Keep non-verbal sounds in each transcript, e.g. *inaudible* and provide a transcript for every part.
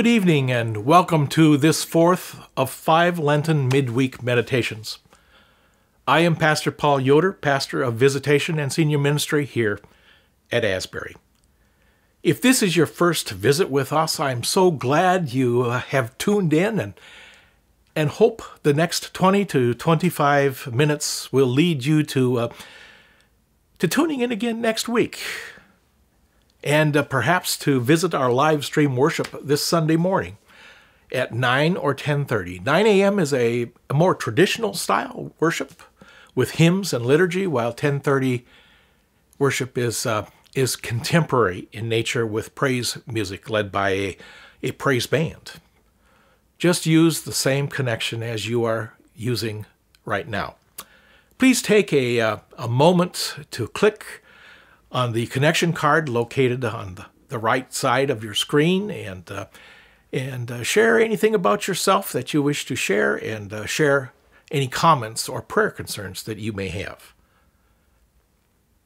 Good evening and welcome to this fourth of five Lenten midweek meditations. I am Pastor Paul Yoder, pastor of Visitation and Senior Ministry here at Asbury. If this is your first visit with us, I'm so glad you have tuned in and and hope the next 20 to 25 minutes will lead you to uh, to tuning in again next week and uh, perhaps to visit our live stream worship this Sunday morning at 9 or 10:30. 9 a.m. is a, a, more traditional style worship with hymns and liturgy, while 10:30 worship is uh, is contemporary in nature with praise music led by a, a praise band. Just use the same connection as you are using right now. Please take a, uh, a moment to click on the connection card located on the, the right side of your screen and uh, and uh, share anything about yourself that you wish to share and uh, share any comments or prayer concerns that you may have.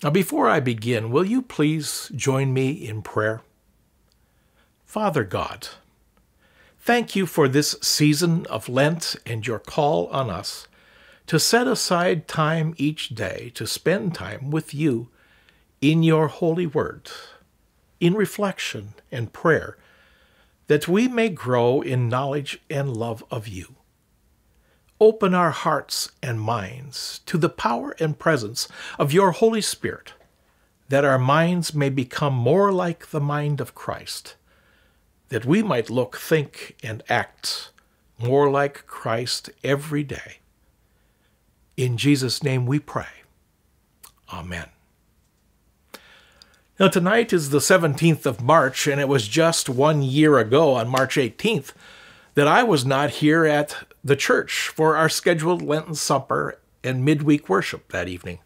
Now, before I begin, will you please join me in prayer? Father God, thank you for this season of Lent and your call on us to set aside time each day to spend time with you in your holy word, in reflection and prayer, that we may grow in knowledge and love of you. Open our hearts and minds to the power and presence of your Holy Spirit, that our minds may become more like the mind of Christ, that we might look, think, and act more like Christ every day. In Jesus' name we pray. Amen. Now, tonight is the 17th of March, and it was just one year ago, on March 18th, that I was not here at the church for our scheduled Lenten supper and midweek worship that evening.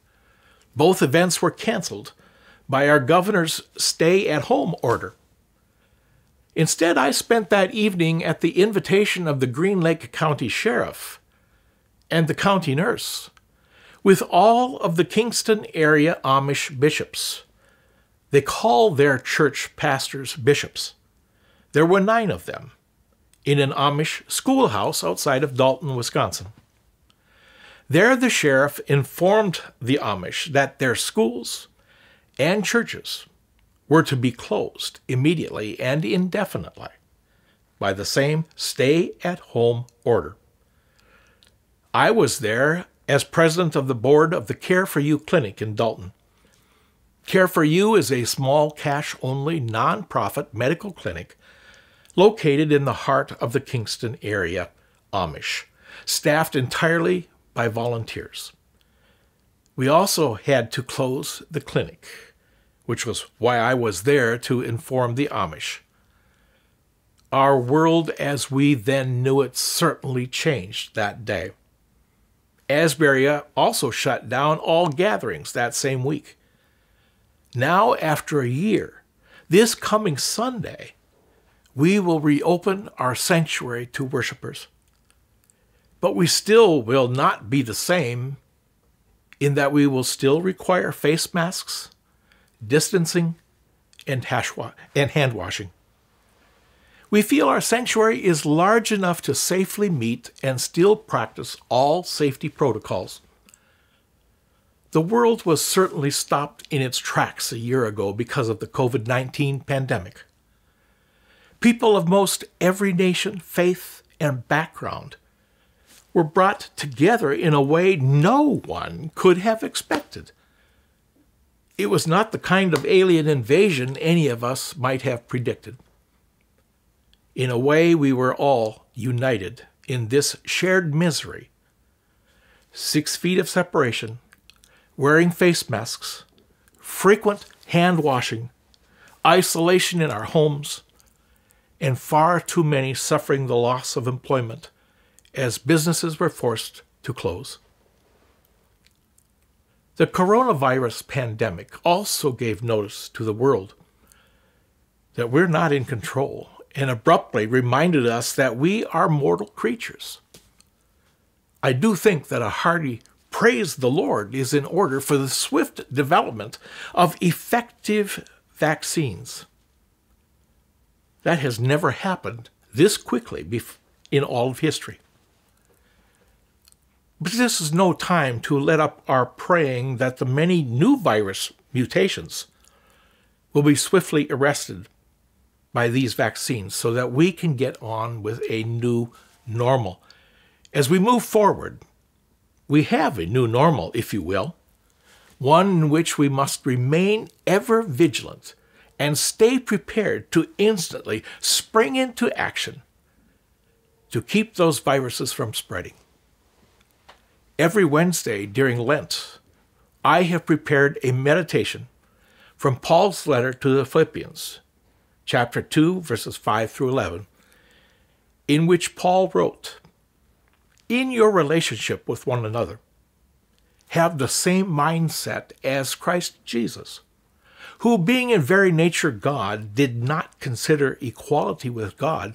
Both events were canceled by our governor's stay at home order. Instead, I spent that evening at the invitation of the Green Lake County Sheriff and the county nurse with all of the Kingston area Amish bishops they call their church pastors bishops. There were nine of them in an Amish schoolhouse outside of Dalton, Wisconsin. There, the sheriff informed the Amish that their schools and churches were to be closed immediately and indefinitely by the same stay at home order. I was there as president of the board of the Care for You Clinic in Dalton. Care for You is a small cash only nonprofit medical clinic located in the heart of the Kingston area, Amish, staffed entirely by volunteers. We also had to close the clinic, which was why I was there to inform the Amish. Our world as we then knew it certainly changed that day. Asbury also shut down all gatherings that same week. Now, after a year, this coming Sunday, we will reopen our sanctuary to worshipers. But we still will not be the same in that we will still require face masks, distancing, and, and hand washing. We feel our sanctuary is large enough to safely meet and still practice all safety protocols. The world was certainly stopped in its tracks a year ago because of the COVID 19 pandemic. People of most every nation, faith, and background were brought together in a way no one could have expected. It was not the kind of alien invasion any of us might have predicted. In a way, we were all united in this shared misery. Six feet of separation wearing face masks, frequent hand washing, isolation in our homes, and far too many suffering the loss of employment as businesses were forced to close. The coronavirus pandemic also gave notice to the world that we're not in control and abruptly reminded us that we are mortal creatures. I do think that a hearty praise the Lord is in order for the swift development of effective vaccines. That has never happened this quickly in all of history. But this is no time to let up our praying that the many new virus mutations will be swiftly arrested by these vaccines so that we can get on with a new normal. As we move forward, we have a new normal, if you will, one in which we must remain ever vigilant and stay prepared to instantly spring into action to keep those viruses from spreading. Every Wednesday during Lent, I have prepared a meditation from Paul's letter to the Philippians, chapter 2, verses 5 through 11, in which Paul wrote, In your relationship with one another, have the same mindset as Christ Jesus, who, being in very nature God, did not consider equality with God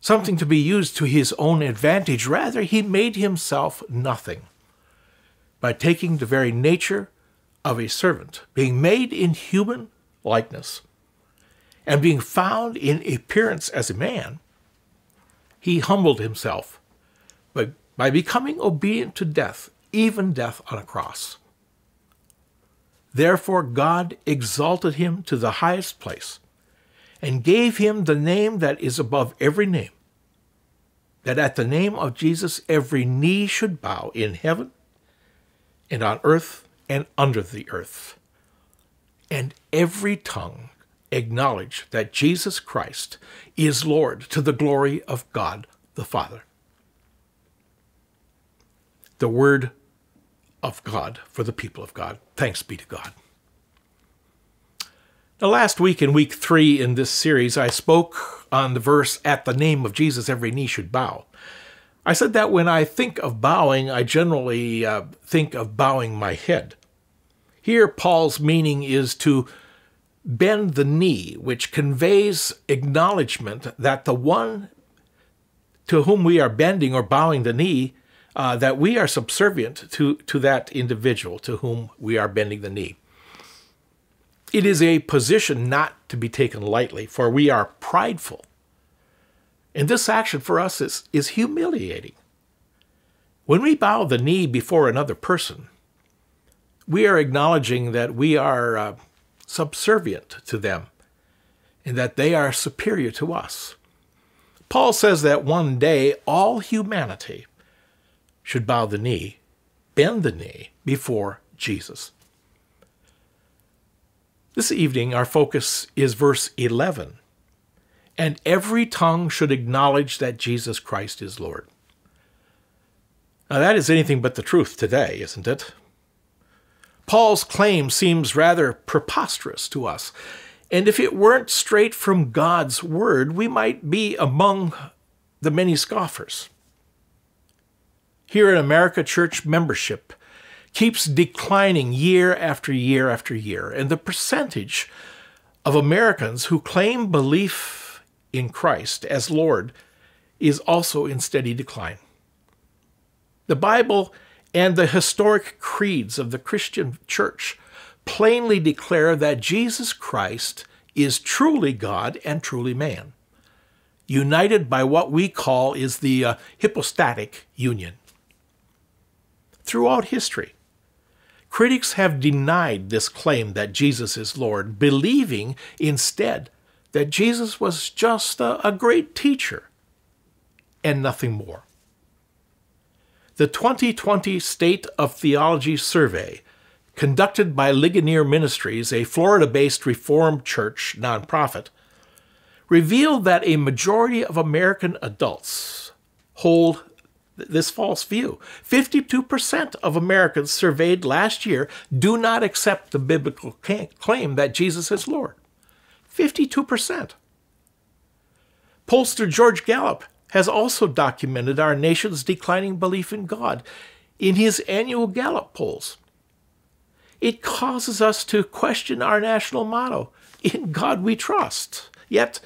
something to be used to his own advantage. Rather, he made himself nothing by taking the very nature of a servant, being made in human likeness, and being found in appearance as a man, he humbled himself by, by becoming obedient to death, even death on a cross. Therefore, God exalted him to the highest place and gave him the name that is above every name, that at the name of Jesus every knee should bow in heaven and on earth and under the earth, and every tongue acknowledge that Jesus Christ is Lord to the glory of God the Father. The word of God for the people of God. Thanks be to God. Now, last week in week three in this series, I spoke on the verse, At the name of Jesus, every knee should bow. I said that when I think of bowing, I generally uh, think of bowing my head. Here, Paul's meaning is to bend the knee, which conveys acknowledgement that the one to whom we are bending or bowing the knee, uh, that we are subservient to, to that individual to whom we are bending the knee. It is a position not to be taken lightly, for we are prideful. And this action for us is, is humiliating. When we bow the knee before another person, we are acknowledging that we are uh, subservient to them and that they are superior to us. Paul says that one day all humanity should bow the knee, bend the knee before Jesus. This evening, our focus is verse 11. And every tongue should acknowledge that Jesus Christ is Lord. Now, that is anything but the truth today, isn't it? Paul's claim seems rather preposterous to us. And if it weren't straight from God's word, we might be among the many scoffers. Here in America, church membership keeps declining year after year after year, and the percentage of Americans who claim belief in Christ as Lord is also in steady decline. The Bible and the historic creeds of the Christian church plainly declare that Jesus Christ is truly God and truly man, united by what we call is the uh, hypostatic union. Throughout history, Critics have denied this claim that Jesus is Lord, believing instead that Jesus was just a, a great teacher and nothing more. The 2020 State of Theology Survey, conducted by Ligonier Ministries, a Florida based Reformed church nonprofit, revealed that a majority of American adults hold this false view. 52% of Americans surveyed last year do not accept the biblical claim that Jesus is Lord. 52%. Pollster George Gallup has also documented our nation's declining belief in God in his annual Gallup polls. It causes us to question our national motto In God we trust. Yet,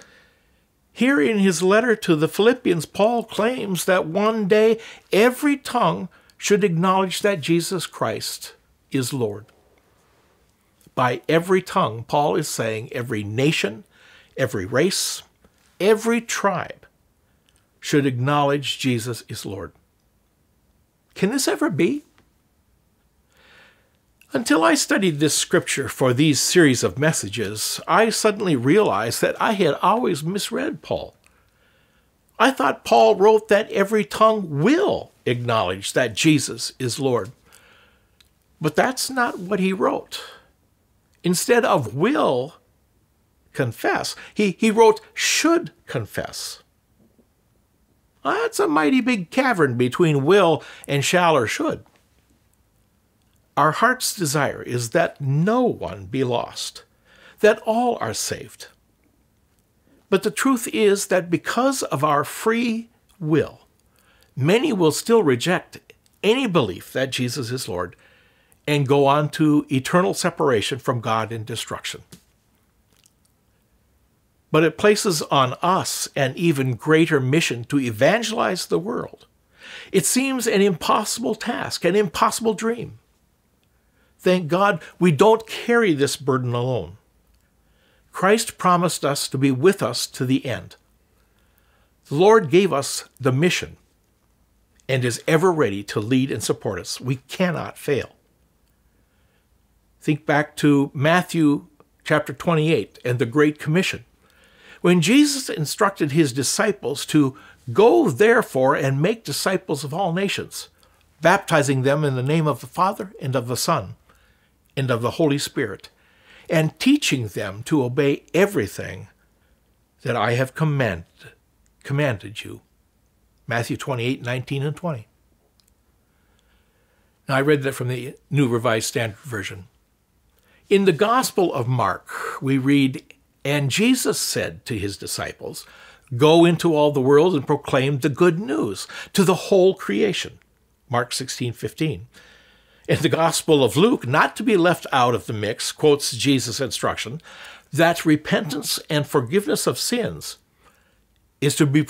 here in his letter to the Philippians, Paul claims that one day every tongue should acknowledge that Jesus Christ is Lord. By every tongue, Paul is saying every nation, every race, every tribe should acknowledge Jesus is Lord. Can this ever be? Until I studied this scripture for these series of messages, I suddenly realized that I had always misread Paul. I thought Paul wrote that every tongue will acknowledge that Jesus is Lord. But that's not what he wrote. Instead of will confess, he, he wrote should confess. That's a mighty big cavern between will and shall or should. Our heart's desire is that no one be lost, that all are saved. But the truth is that because of our free will, many will still reject any belief that Jesus is Lord and go on to eternal separation from God and destruction. But it places on us an even greater mission to evangelize the world. It seems an impossible task, an impossible dream. Thank God we don't carry this burden alone. Christ promised us to be with us to the end. The Lord gave us the mission and is ever ready to lead and support us. We cannot fail. Think back to Matthew chapter 28 and the Great Commission. When Jesus instructed his disciples to go therefore and make disciples of all nations, baptizing them in the name of the Father and of the Son and of the Holy Spirit, and teaching them to obey everything that I have commanded, commanded you. Matthew 28, 19 and 20. Now, I read that from the New Revised Standard Version. In the Gospel of Mark, we read, And Jesus said to his disciples, Go into all the world and proclaim the good news to the whole creation. Mark 16, 15 in the Gospel of Luke, not to be left out of the mix, quotes Jesus' instruction that repentance and forgiveness of sins is to be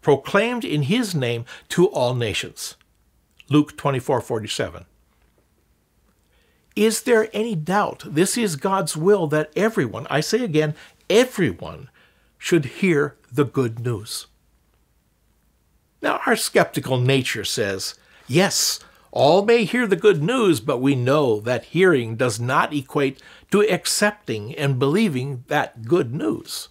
proclaimed in his name to all nations. Luke 24 47. Is there any doubt this is God's will that everyone, I say again, everyone, should hear the good news? Now, our skeptical nature says, yes, all may hear the good news, but we know that hearing does not equate to accepting and believing that good news.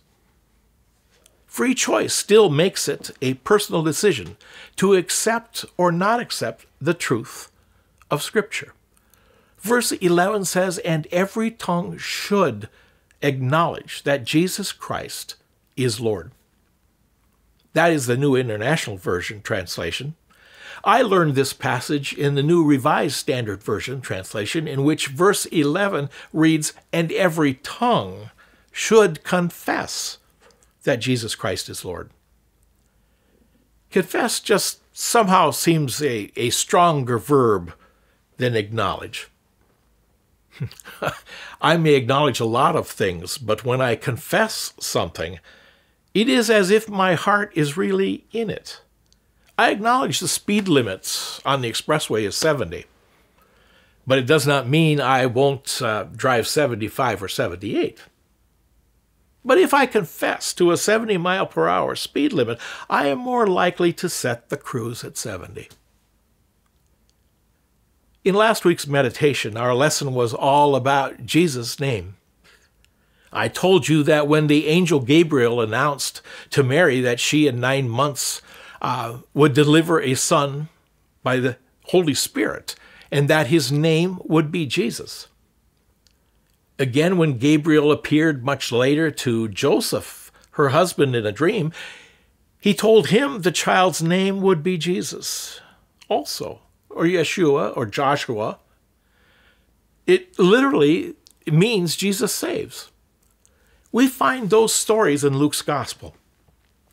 Free choice still makes it a personal decision to accept or not accept the truth of Scripture. Verse 11 says, And every tongue should acknowledge that Jesus Christ is Lord. That is the New International Version translation. I learned this passage in the New Revised Standard Version translation, in which verse 11 reads, And every tongue should confess that Jesus Christ is Lord. Confess just somehow seems a, a stronger verb than acknowledge. *laughs* I may acknowledge a lot of things, but when I confess something, it is as if my heart is really in it. I acknowledge the speed limits on the expressway is 70, but it does not mean I won't uh, drive 75 or 78. But if I confess to a 70 mile per hour speed limit, I am more likely to set the cruise at 70. In last week's meditation, our lesson was all about Jesus' name. I told you that when the angel Gabriel announced to Mary that she in nine months uh, would deliver a son by the Holy Spirit, and that his name would be Jesus. Again, when Gabriel appeared much later to Joseph, her husband, in a dream, he told him the child's name would be Jesus also, or Yeshua, or Joshua. It literally means Jesus saves. We find those stories in Luke's gospel.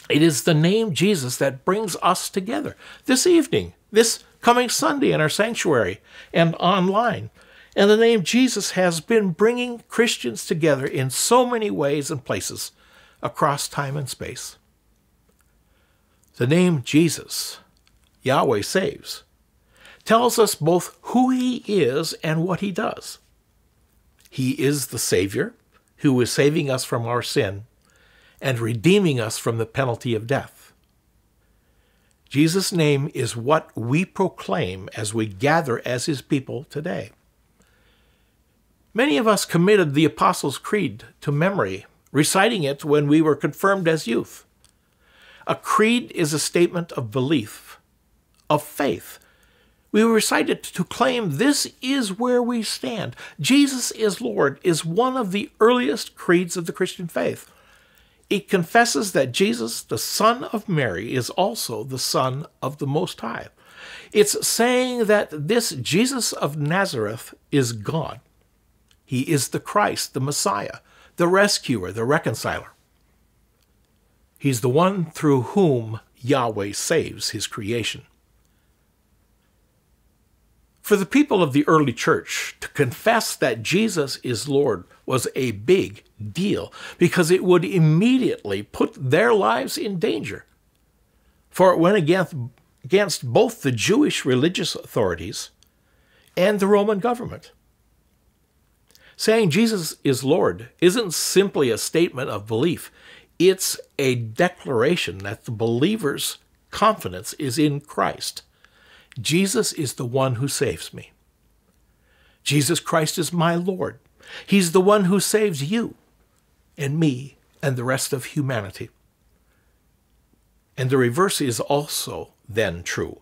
It is the name Jesus that brings us together this evening, this coming Sunday in our sanctuary and online. And the name Jesus has been bringing Christians together in so many ways and places across time and space. The name Jesus, Yahweh saves, tells us both who he is and what he does. He is the Savior who is saving us from our sin and redeeming us from the penalty of death. Jesus' name is what we proclaim as we gather as his people today. Many of us committed the Apostles' Creed to memory, reciting it when we were confirmed as youth. A creed is a statement of belief, of faith. We recite it to claim this is where we stand. Jesus is Lord is one of the earliest creeds of the Christian faith. It confesses that Jesus, the Son of Mary, is also the Son of the Most High. It's saying that this Jesus of Nazareth is God. He is the Christ, the Messiah, the rescuer, the reconciler. He's the one through whom Yahweh saves his creation. For the people of the early church, to confess that Jesus is Lord was a big deal because it would immediately put their lives in danger. For it went against, against both the Jewish religious authorities and the Roman government. Saying Jesus is Lord isn't simply a statement of belief, it's a declaration that the believer's confidence is in Christ. Jesus is the one who saves me. Jesus Christ is my Lord. He's the one who saves you and me and the rest of humanity. And the reverse is also then true.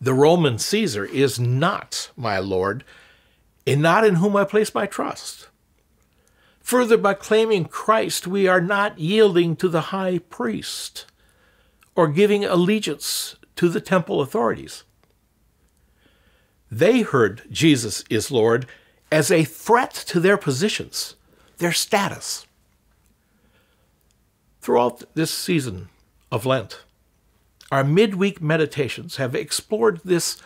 The Roman Caesar is not my Lord, and not in whom I place my trust. Further, by claiming Christ, we are not yielding to the high priest or giving allegiance to the temple authorities. They heard Jesus is Lord as a threat to their positions, their status. Throughout this season of Lent, our midweek meditations have explored this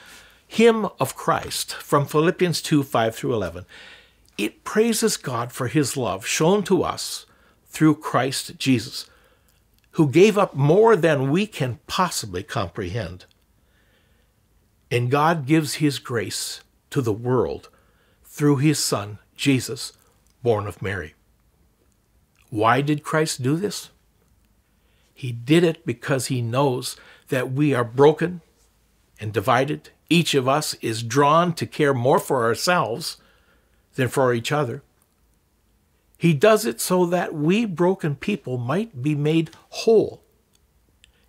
hymn of Christ from Philippians 2 5 through 11. It praises God for his love shown to us through Christ Jesus, who gave up more than we can possibly comprehend. And God gives his grace to the world through his Son, Jesus, born of Mary. Why did Christ do this? He did it because he knows that we are broken and divided. Each of us is drawn to care more for ourselves than for each other. He does it so that we broken people might be made whole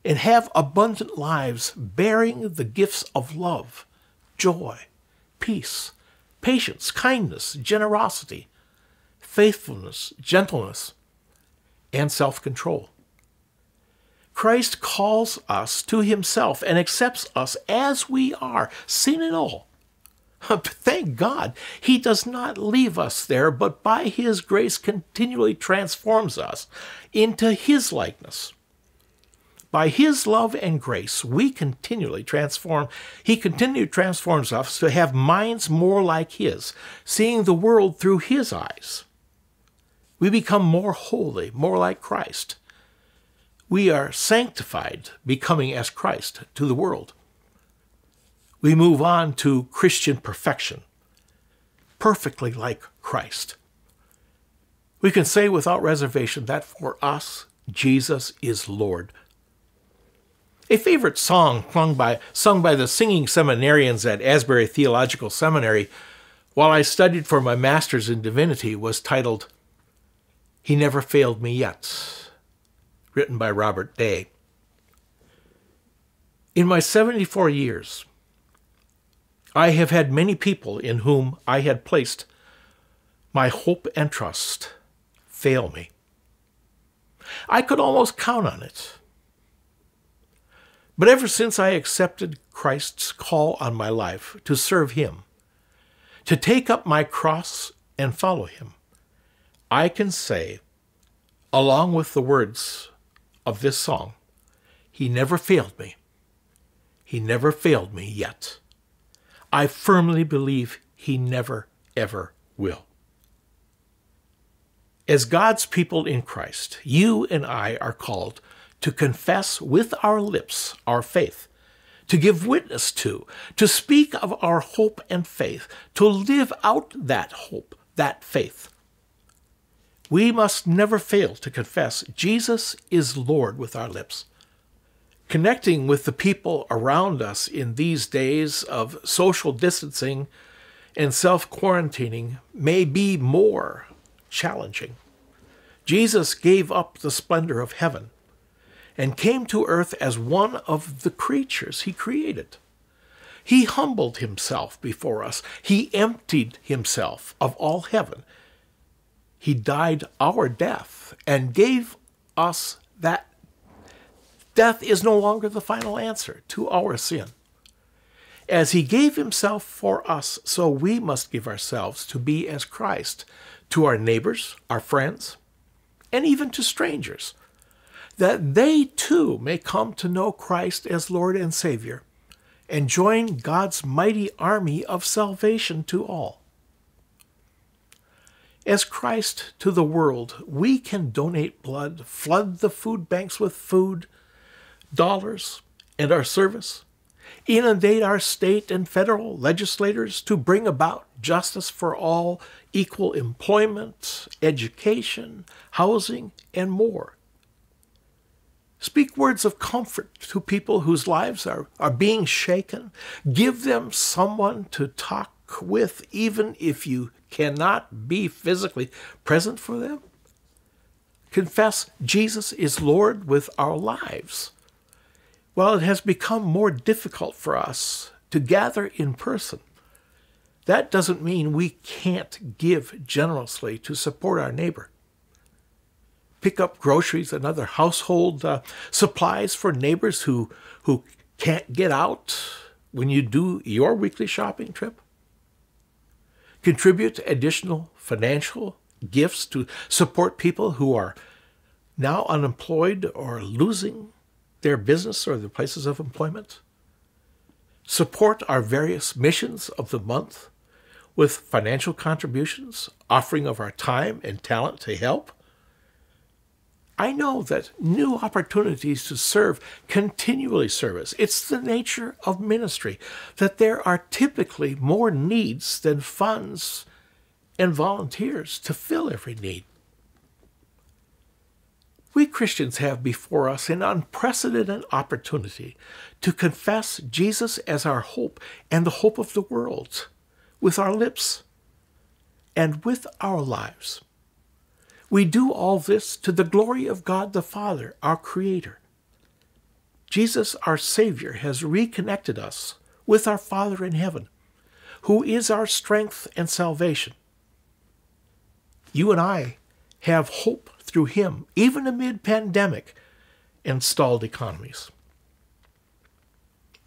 and have abundant lives bearing the gifts of love, joy, peace, patience, kindness, generosity, faithfulness, gentleness, and self control. Christ calls us to himself and accepts us as we are, sin and all. *laughs* Thank God, he does not leave us there, but by his grace continually transforms us into his likeness. By his love and grace, we continually transform, he continually transforms us to have minds more like his, seeing the world through his eyes. We become more holy, more like Christ. We are sanctified, becoming as Christ to the world. We move on to Christian perfection, perfectly like Christ. We can say without reservation that for us, Jesus is Lord a favorite song sung by, sung by the singing seminarians at Asbury Theological Seminary while I studied for my master's in divinity was titled He Never Failed Me Yet, written by Robert Day. In my 74 years, I have had many people in whom I had placed my hope and trust fail me. I could almost count on it but ever since I accepted Christ's call on my life to serve Him, to take up my cross and follow Him, I can say, along with the words of this song, He never failed me. He never failed me yet. I firmly believe He never, ever will. As God's people in Christ, you and I are called to confess with our lips our faith, to give witness to, to speak of our hope and faith, to live out that hope, that faith. We must never fail to confess Jesus is Lord with our lips. Connecting with the people around us in these days of social distancing and self quarantining may be more challenging. Jesus gave up the splendor of heaven and came to earth as one of the creatures he created. He humbled himself before us. He emptied himself of all heaven. He died our death and gave us that death is no longer the final answer to our sin. As he gave himself for us, so we must give ourselves to be as Christ to our neighbors, our friends, and even to strangers, that they too may come to know Christ as Lord and Savior and join God's mighty army of salvation to all. As Christ to the world, we can donate blood, flood the food banks with food, dollars, and our service inundate our state and federal legislators to bring about justice for all, equal employment, education, housing, and more. Speak words of comfort to people whose lives are, are being shaken. Give them someone to talk with, even if you cannot be physically present for them. Confess Jesus is Lord with our lives. While it has become more difficult for us to gather in person, that doesn't mean we can't give generously to support our neighbor. Pick up groceries and other household uh, supplies for neighbors who, who can't get out when you do your weekly shopping trip. Contribute additional financial gifts to support people who are now unemployed or losing their business or their places of employment. Support our various missions of the month with financial contributions, offering of our time and talent to help. I know that new opportunities to serve continually service. It's the nature of ministry that there are typically more needs than funds and volunteers to fill every need. We Christians have before us an unprecedented opportunity to confess Jesus as our hope and the hope of the world with our lips and with our lives. We do all this to the glory of God the Father, our Creator. Jesus, our Savior, has reconnected us with our Father in heaven, who is our strength and salvation. You and I have hope through him, even amid pandemic and stalled economies.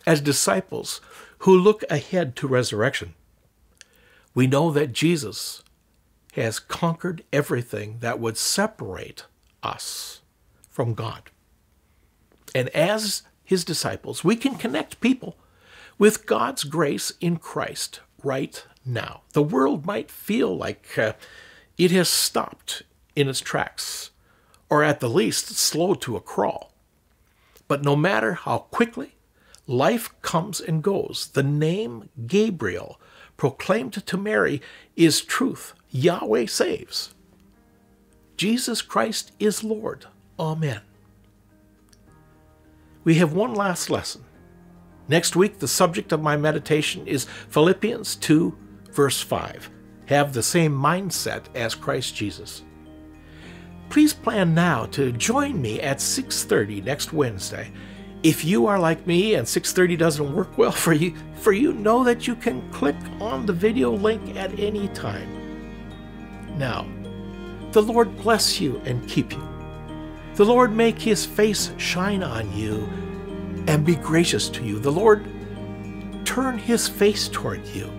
As disciples who look ahead to resurrection, we know that Jesus has conquered everything that would separate us from God. And as his disciples, we can connect people with God's grace in Christ right now. The world might feel like uh, it has stopped in its tracks, or at the least slowed to a crawl. But no matter how quickly life comes and goes, the name Gabriel proclaimed to Mary is truth. Yahweh saves. Jesus Christ is Lord. Amen. We have one last lesson. Next week, the subject of my meditation is Philippians 2, verse 5. Have the same mindset as Christ Jesus. Please plan now to join me at 6:30 next Wednesday. If you are like me and 6:30 doesn't work well for you, for you know that you can click on the video link at any time. Now, the Lord bless you and keep you. The Lord make his face shine on you and be gracious to you. The Lord turn his face toward you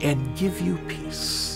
and give you peace.